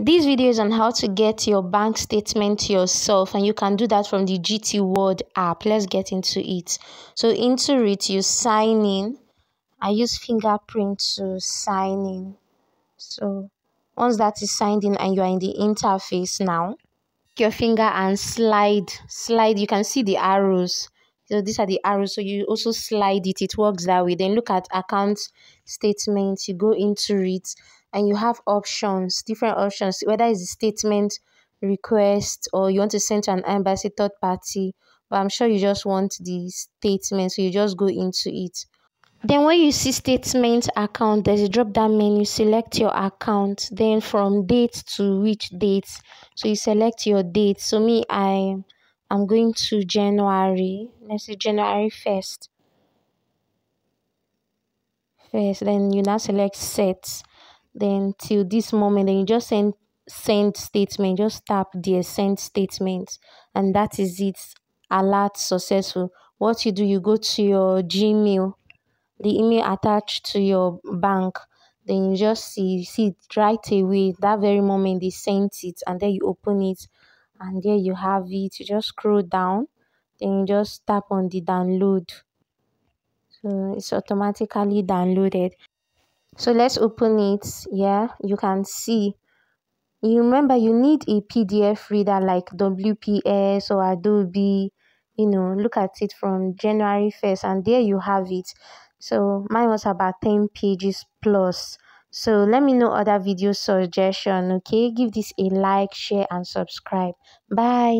This video is on how to get your bank statement yourself and you can do that from the GT World app. Let's get into it. So into it, you sign in. I use fingerprint to sign in. So once that is signed in and you are in the interface now, your finger and slide, slide. You can see the arrows. So these are the arrows. So you also slide it. It works that way. Then look at account statements. You go into it and you have options, different options, whether it's a statement request or you want to send to an embassy third party. But I'm sure you just want the statement. So you just go into it. Then when you see statement account, there's a drop down menu, select your account. Then from date to which date. So you select your date. So me, I I'm going to January. Let's say January 1st. First, then you now select set. Then till this moment, then you just send send statement. Just tap the send statement, and that is it. Alert successful. What you do, you go to your Gmail, the email attached to your bank. Then you just see see it right away. That very moment they sent it, and then you open it and there you have it. You just scroll down then you just tap on the download. So it's automatically downloaded. So let's open it. Yeah you can see. You remember you need a pdf reader like wps or adobe you know look at it from january 1st and there you have it. So mine was about 10 pages plus so let me know other video suggestion okay? Give this a like share and subscribe. Bye